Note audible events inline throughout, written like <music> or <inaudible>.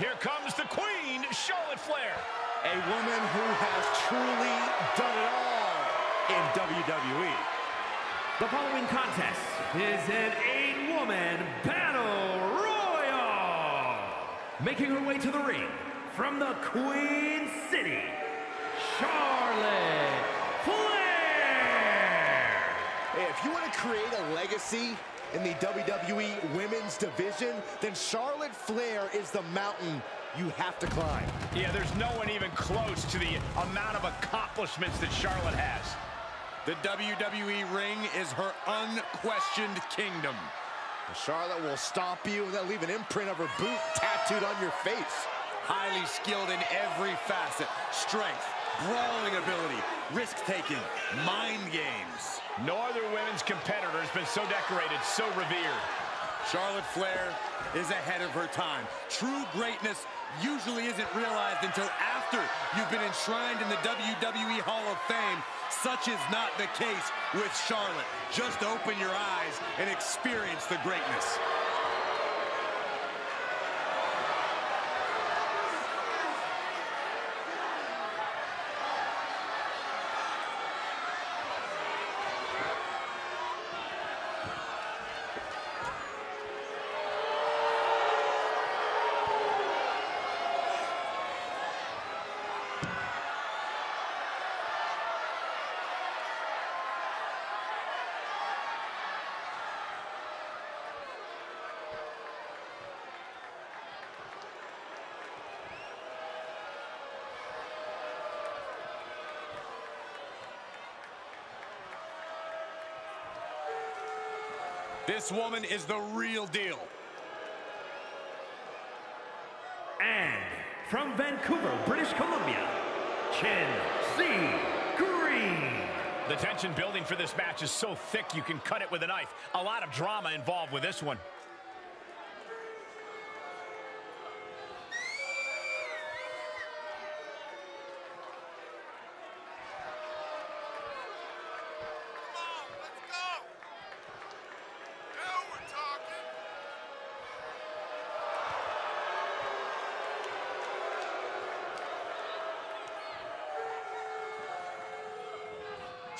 Here comes the queen, Charlotte Flair. A woman who has truly done it all in WWE. The following contest is an eight-woman battle royal. Making her way to the ring from the Queen City, Charlotte Flair. Hey, if you want to create a legacy in the WWE Women's Division, then Charlotte Flair is the mountain you have to climb. Yeah, there's no one even close to the amount of accomplishments that Charlotte has. The WWE ring is her unquestioned kingdom. Charlotte will stomp you and then leave an imprint of her boot tattooed on your face. Highly skilled in every facet. Strength, brawling ability, risk-taking, mind games. No other women's competitor has been so decorated, so revered. Charlotte Flair is ahead of her time. True greatness usually isn't realized until after you've been enshrined in the WWE Hall of Fame. Such is not the case with Charlotte. Just open your eyes and experience the greatness. This woman is the real deal. And from Vancouver, British Columbia, Chen C. Green. The tension building for this match is so thick you can cut it with a knife. A lot of drama involved with this one.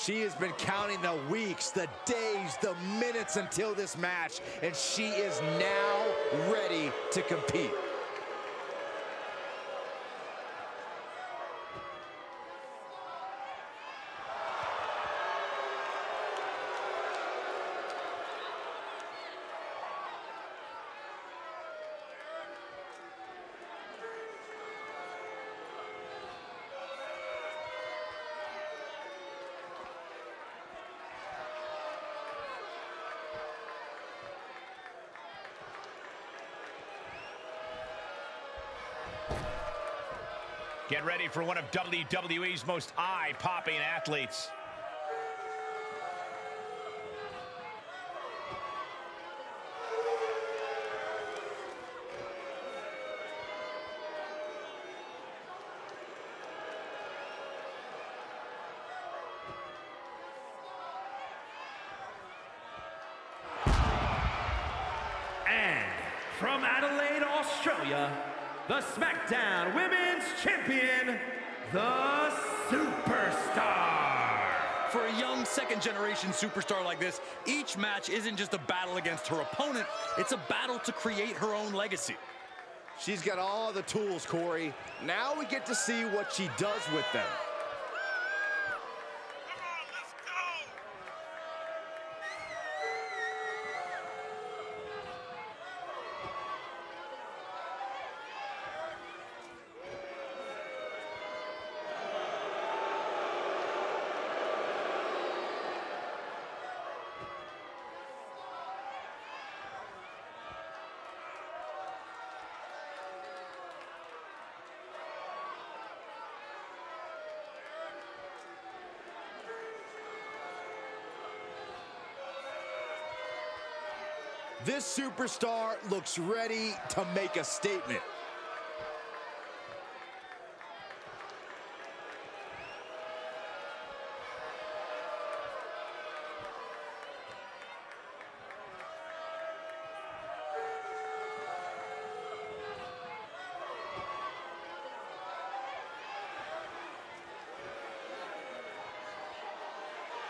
She has been counting the weeks, the days, the minutes until this match, and she is now ready to compete. Get ready for one of WWE's most eye-popping athletes. Young second-generation superstar like this, each match isn't just a battle against her opponent, it's a battle to create her own legacy. She's got all the tools, Corey. Now we get to see what she does with them. This superstar looks ready to make a statement.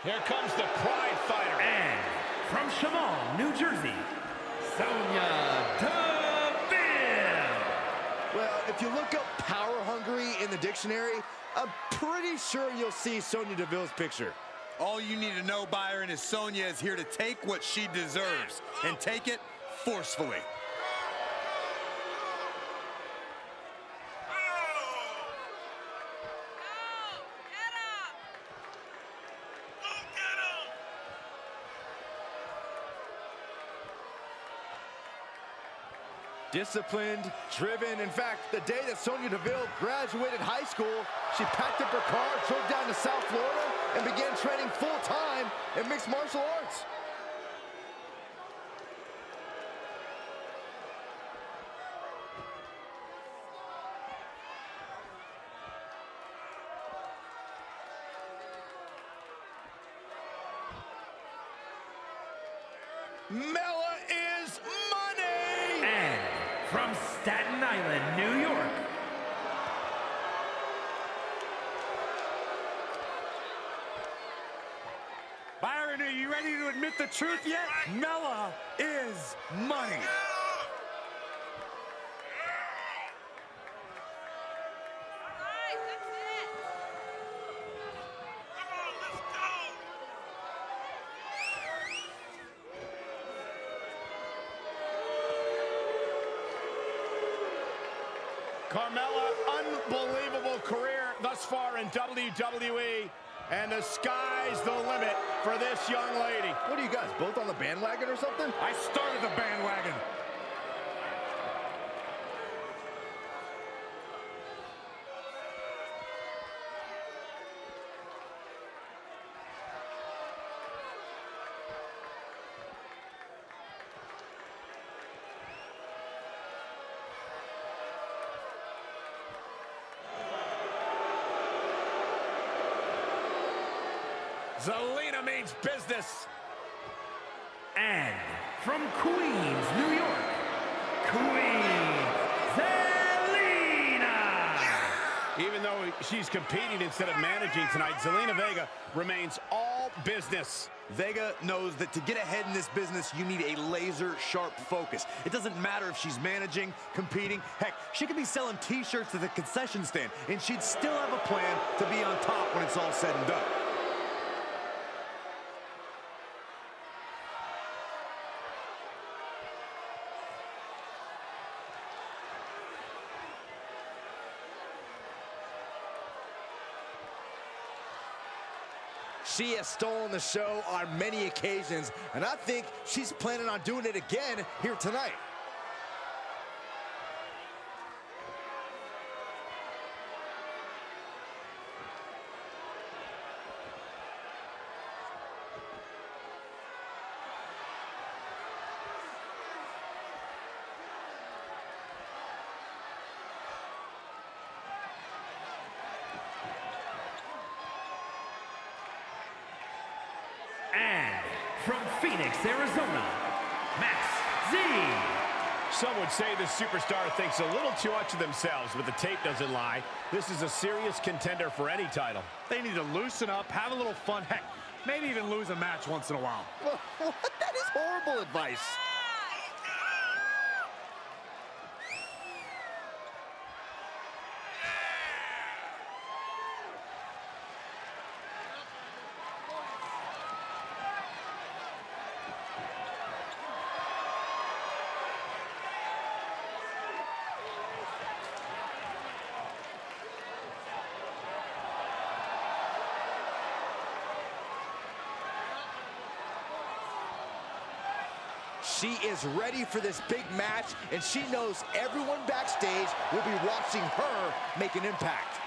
Here comes the Pride Fighter. And from Shamong, New Jersey, Sonya Deville. Well, if you look up power hungry the dictionary, I'm pretty sure you'll see Sonya Deville's picture. All you need to know, Byron, is Sonya is here to take what she deserves and take it forcefully. Disciplined, driven. In fact, the day that Sonya Deville graduated high school, she packed up her car, drove down to South Florida, and began training full-time in mixed martial arts. Mella is money! And from Staten Island, New York, Byron, are you ready to admit the truth yet? Mella is money. Carmella, unbelievable career thus far in WWE. And the sky's the limit for this young lady. What are you guys, both on the bandwagon or something? I started the bandwagon. Zelina means business. and from Queens, New York, Queen Zelina. Even though she's competing instead of managing tonight, Zelina Vega remains all business. Vega knows that to get ahead in this business, you need a laser sharp focus. It doesn't matter if she's managing, competing. Heck, she could be selling t-shirts at the concession stand, and she'd still have a plan to be on top when it's all said and done. She has stolen the show on many occasions, and I think she's planning on doing it again here tonight. Some would say the superstar thinks a little too much of themselves, but the tape doesn't lie. This is a serious contender for any title. They need to loosen up, have a little fun. Heck, maybe even lose a match once in a while. <laughs> What? That is horrible advice. She is ready for this big match, and she knows everyone backstage will be watching her make an impact.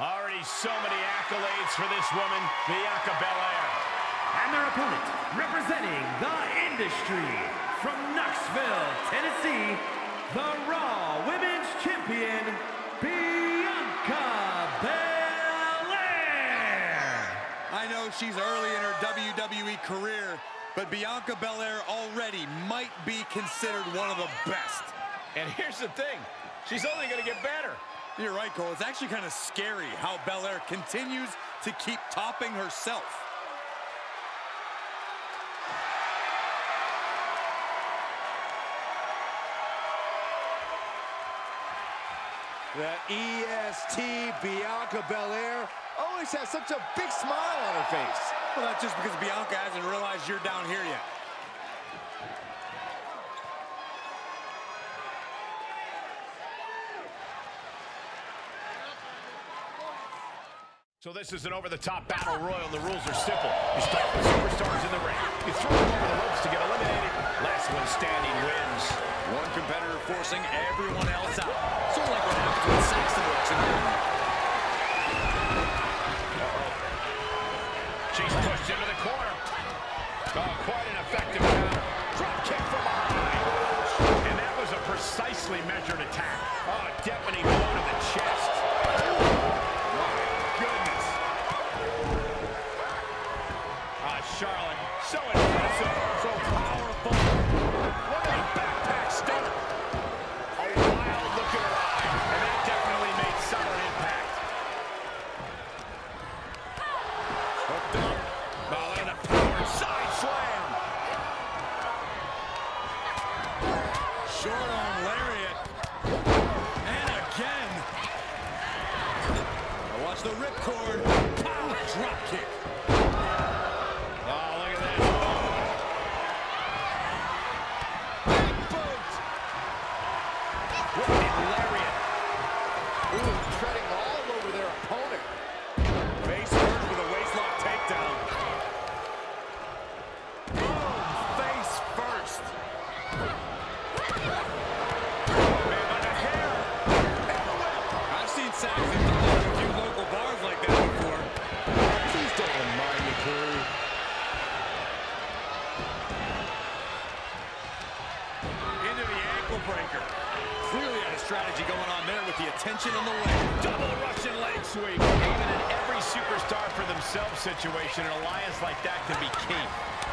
Already so many accolades for this woman, Bianca Belair. And their opponent, representing the industry from Knoxville, Tennessee, the Raw Women's Champion, Bianca Belair. I know she's early in her WWE career, but Bianca Belair already might be considered one of the best. And here's the thing, she's only going to get better. You're right, Cole. It's actually kind of scary how Belair continues to keep topping herself. The EST Bianca Belair always has such a big smile on her face. Well, that's just because Bianca hasn't realized you're down here yet. So this is an over-the-top battle royal. and The rules are simple. You start with superstars in the ring. You throw them over the ropes to get eliminated. Last one standing wins. One competitor forcing everyone else out. So like what happens when Saxton works in the. She's pushed into the corner. Oh, quite an effective counter. Drop kick from behind. And that was a precisely measured attack. Oh, a deafening blow to the chest. My goodness. Ah, Charlotte, so impressive, so powerful. Look at the backpack stunner. A wild look in her eye, and that definitely made solid impact. Hooked up. Oh, and a power side slam. Short arm lariat. And again. Now watch the ripcord. Power drop kick. Oh, look at that. Big boot. Running lariat. Ooh, treading all over their opponent. Face first with a waistlock takedown. Boom! Face first. Man, by the hair. I've seen Saxton throw a few local bars like that before. Please don't remind me, Corey. Into the ankle breaker. Clearly had a strategy going on there with the attention on the leg. Double Russian leg sweep. Even in every superstar for themselves situation, an alliance like that can be key.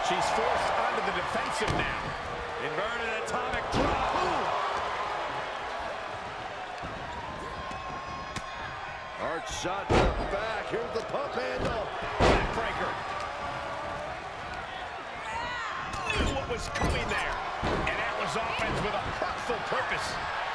She's forced onto the defensive now. Inverted atomic drop. Arch shot to the back. Here's the pump handle. Backbreaker. Knew what was coming there. And that was offense with a hurtful purpose.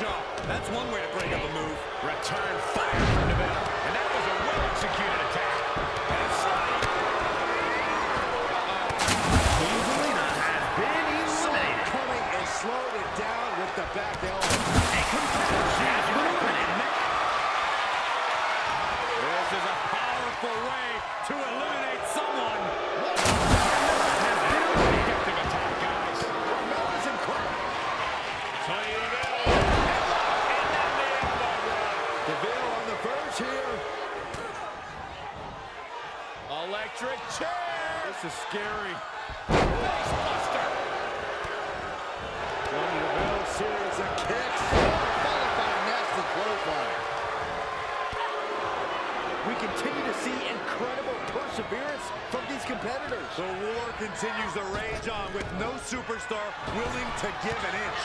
jaw. That's one way to break up a move. Return fire from the Neville. And that was a well-executed attack. And a slide. Evelina has been eliminated. Coming and slowing it down with the back elbow. A competitive jab. This is a powerful way This is scary. Facebuster. Tony Deville series of kicks. Followed by a nasty clothesline. We continue to see incredible perseverance from these competitors. The war continues to rage on with no superstar willing to give an inch.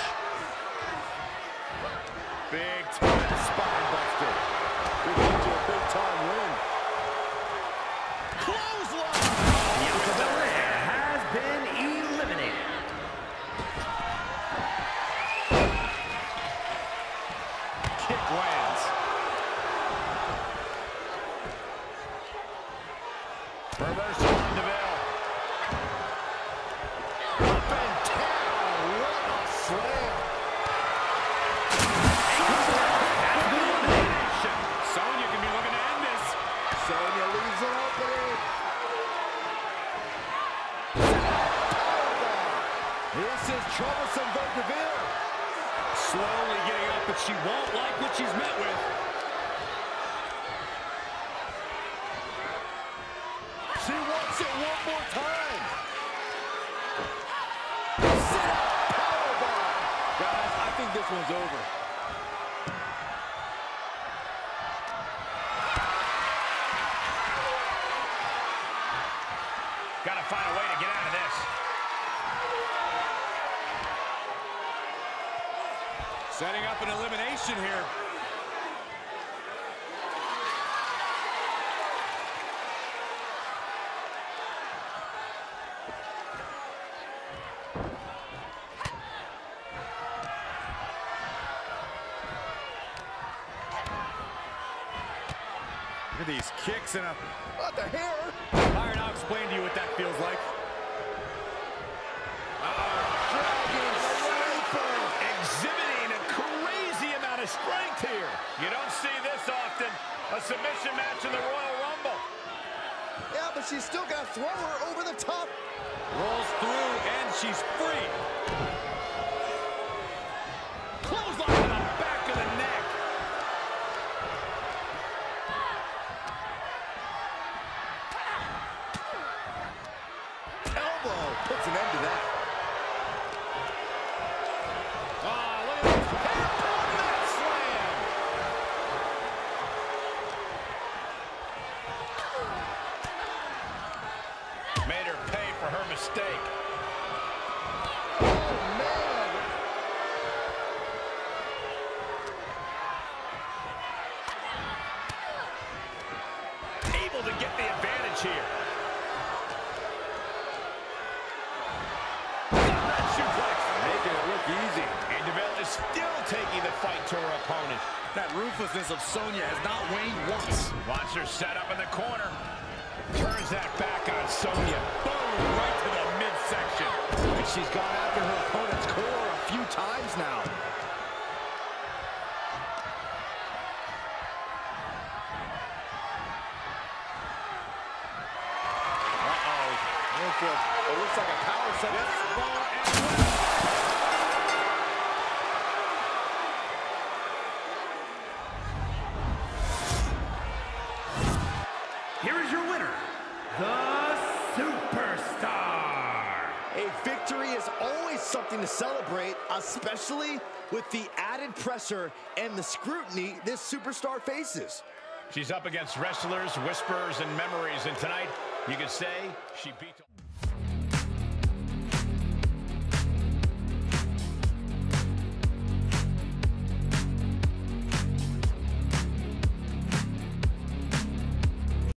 Big time spine buster. We got a big time win. Got to find a way to get out of this. Setting up an elimination here. Look at these kicks and a here. You don't see this often, a submission match in the Royal Rumble. Yeah, but she's still got to throw her over the top. Rolls through, and she's free. ruthlessness of Sonya has not waned once. Watch her set up in the corner. Turns that back on Sonya. Boom, right to the midsection. And she's gone after her opponent's core a few times now. Uh-oh. It looks like a power set. Especially with the added pressure and the scrutiny this superstar faces. She's up against wrestlers, whispers, and memories, and tonight, you could say she beat...